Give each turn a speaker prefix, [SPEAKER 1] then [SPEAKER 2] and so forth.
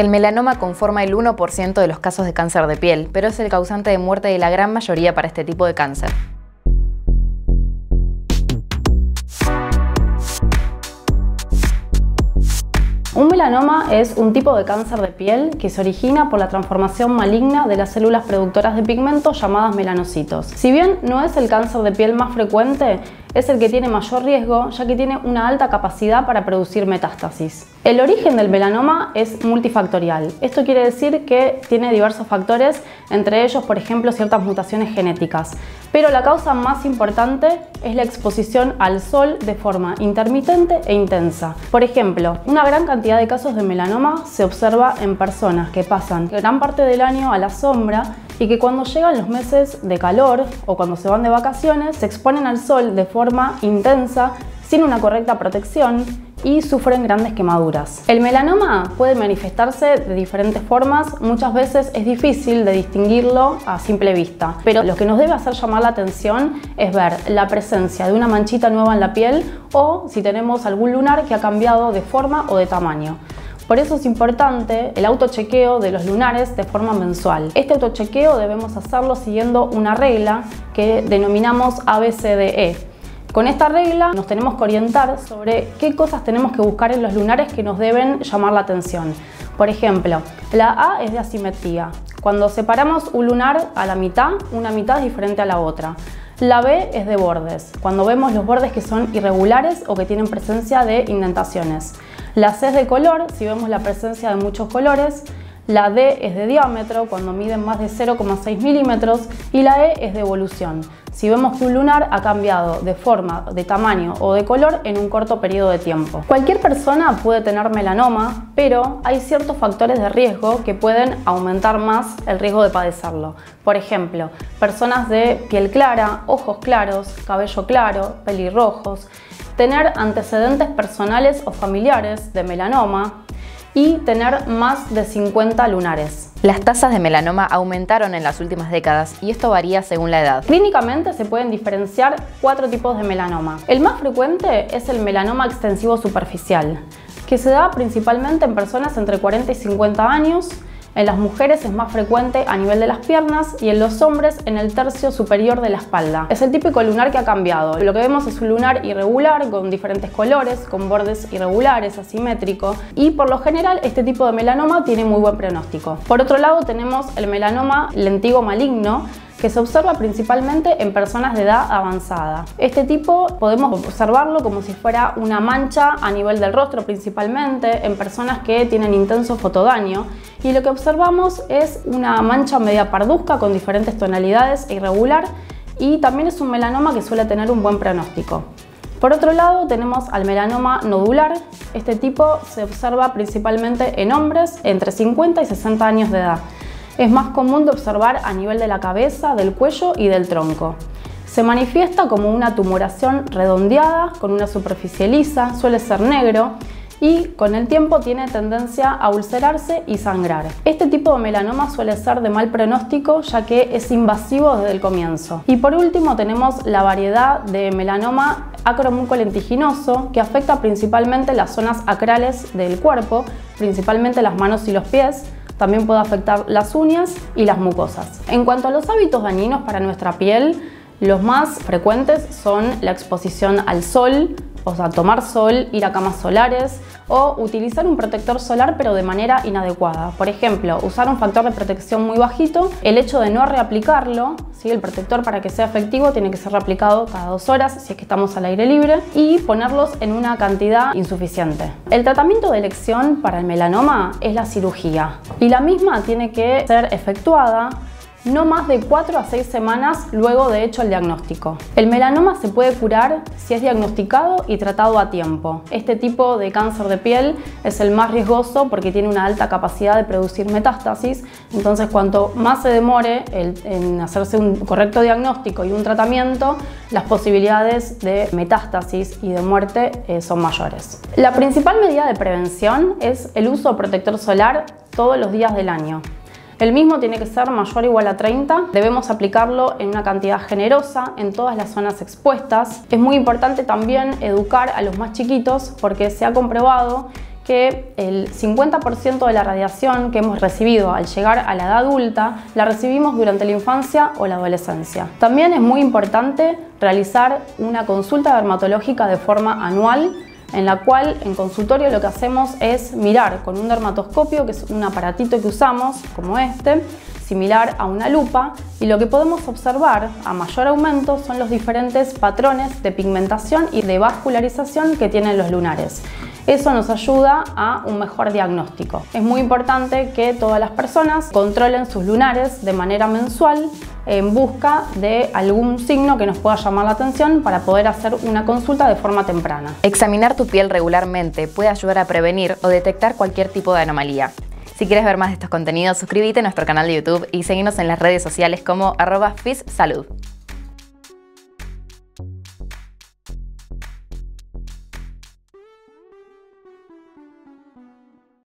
[SPEAKER 1] El melanoma conforma el 1% de los casos de cáncer de piel, pero es el causante de muerte de la gran mayoría para este tipo de cáncer.
[SPEAKER 2] Un melanoma es un tipo de cáncer de piel que se origina por la transformación maligna de las células productoras de pigmentos llamadas melanocitos. Si bien no es el cáncer de piel más frecuente, es el que tiene mayor riesgo ya que tiene una alta capacidad para producir metástasis. El origen del melanoma es multifactorial. Esto quiere decir que tiene diversos factores, entre ellos, por ejemplo, ciertas mutaciones genéticas. Pero la causa más importante es la exposición al sol de forma intermitente e intensa. Por ejemplo, una gran cantidad de casos de melanoma se observa en personas que pasan gran parte del año a la sombra y que cuando llegan los meses de calor o cuando se van de vacaciones se exponen al sol de forma intensa sin una correcta protección y sufren grandes quemaduras. El melanoma puede manifestarse de diferentes formas, muchas veces es difícil de distinguirlo a simple vista, pero lo que nos debe hacer llamar la atención es ver la presencia de una manchita nueva en la piel o si tenemos algún lunar que ha cambiado de forma o de tamaño. Por eso es importante el autochequeo de los lunares de forma mensual. Este autochequeo debemos hacerlo siguiendo una regla que denominamos ABCDE. Con esta regla nos tenemos que orientar sobre qué cosas tenemos que buscar en los lunares que nos deben llamar la atención. Por ejemplo, la A es de asimetría. Cuando separamos un lunar a la mitad, una mitad es diferente a la otra. La B es de bordes, cuando vemos los bordes que son irregulares o que tienen presencia de indentaciones. La C es de color, si vemos la presencia de muchos colores. La D es de diámetro, cuando miden más de 0,6 milímetros. Y la E es de evolución, si vemos que un lunar ha cambiado de forma, de tamaño o de color en un corto periodo de tiempo. Cualquier persona puede tener melanoma, pero hay ciertos factores de riesgo que pueden aumentar más el riesgo de padecerlo. Por ejemplo, personas de piel clara, ojos claros, cabello claro, pelirrojos, tener antecedentes personales o familiares de melanoma y tener más de 50 lunares.
[SPEAKER 1] Las tasas de melanoma aumentaron en las últimas décadas y esto varía según la edad.
[SPEAKER 2] Clínicamente se pueden diferenciar cuatro tipos de melanoma. El más frecuente es el melanoma extensivo superficial, que se da principalmente en personas entre 40 y 50 años en las mujeres es más frecuente a nivel de las piernas y en los hombres en el tercio superior de la espalda. Es el típico lunar que ha cambiado. Lo que vemos es un lunar irregular con diferentes colores, con bordes irregulares, asimétrico y por lo general este tipo de melanoma tiene muy buen pronóstico. Por otro lado tenemos el melanoma lentigo maligno que se observa principalmente en personas de edad avanzada. Este tipo podemos observarlo como si fuera una mancha a nivel del rostro principalmente en personas que tienen intenso fotodaño y lo que observamos es una mancha media parduzca con diferentes tonalidades e irregular y también es un melanoma que suele tener un buen pronóstico. Por otro lado tenemos al melanoma nodular. Este tipo se observa principalmente en hombres entre 50 y 60 años de edad es más común de observar a nivel de la cabeza, del cuello y del tronco. Se manifiesta como una tumoración redondeada con una superficie lisa, suele ser negro y con el tiempo tiene tendencia a ulcerarse y sangrar. Este tipo de melanoma suele ser de mal pronóstico ya que es invasivo desde el comienzo. Y por último tenemos la variedad de melanoma acromucolentiginoso que afecta principalmente las zonas acrales del cuerpo, principalmente las manos y los pies, también puede afectar las uñas y las mucosas. En cuanto a los hábitos dañinos para nuestra piel, los más frecuentes son la exposición al sol, o sea, tomar sol, ir a camas solares o utilizar un protector solar pero de manera inadecuada. Por ejemplo, usar un factor de protección muy bajito, el hecho de no reaplicarlo, ¿sí? el protector para que sea efectivo tiene que ser reaplicado cada dos horas si es que estamos al aire libre y ponerlos en una cantidad insuficiente. El tratamiento de elección para el melanoma es la cirugía y la misma tiene que ser efectuada no más de 4 a 6 semanas luego de hecho el diagnóstico. El melanoma se puede curar si es diagnosticado y tratado a tiempo. Este tipo de cáncer de piel es el más riesgoso porque tiene una alta capacidad de producir metástasis, entonces cuanto más se demore en hacerse un correcto diagnóstico y un tratamiento, las posibilidades de metástasis y de muerte eh, son mayores. La principal medida de prevención es el uso de protector solar todos los días del año. El mismo tiene que ser mayor o igual a 30. Debemos aplicarlo en una cantidad generosa en todas las zonas expuestas. Es muy importante también educar a los más chiquitos porque se ha comprobado que el 50% de la radiación que hemos recibido al llegar a la edad adulta la recibimos durante la infancia o la adolescencia. También es muy importante realizar una consulta dermatológica de forma anual en la cual en consultorio lo que hacemos es mirar con un dermatoscopio, que es un aparatito que usamos como este, similar a una lupa, y lo que podemos observar a mayor aumento son los diferentes patrones de pigmentación y de vascularización que tienen los lunares. Eso nos ayuda a un mejor diagnóstico. Es muy importante que todas las personas controlen sus lunares de manera mensual en busca de algún signo que nos pueda llamar la atención para poder hacer una consulta de forma temprana.
[SPEAKER 1] Examinar tu piel regularmente puede ayudar a prevenir o detectar cualquier tipo de anomalía. Si quieres ver más de estos contenidos, suscríbete a nuestro canal de YouTube y seguinos en las redes sociales como arroba FISSalud.